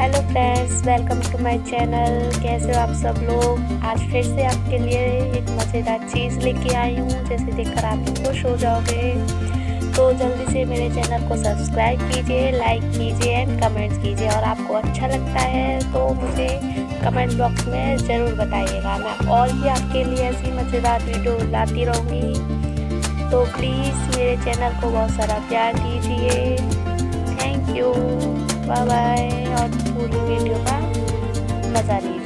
Hello friends welcome to my channel कैसे हो आप सब लोग? आज फिर से आपके लिए एक मज़ेदार चीज़ लेके आई हूँ, जैसे देखकर आप खुश हो जाओगे। तो जल्दी से मेरे चैनल को सब्सक्राइब कीजिए लाइक कीजिए एंड कमेंट्स कीजिए। और आपको अच्छा लगता है तो मुझे कमेंट बॉक्स में ज़रूर बताइएगा। मैं और भी आपके लिए ऐसी मज़ेदार वीडियो लाती रहूँगी। तो प्लीज़ मेरे चैनल को बहुत सारा प्यार दीजिए। थैंक यू बाय बाय और पूरी वीडियो का मज़ा लीजिए।